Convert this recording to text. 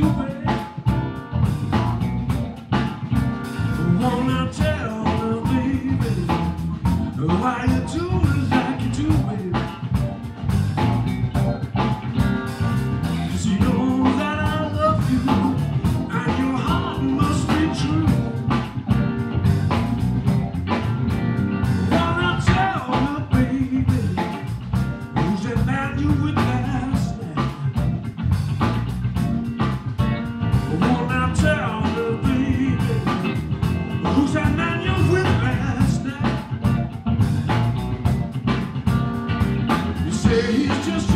like say he's just